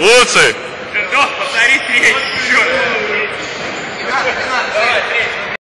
Луций! Повтори третий.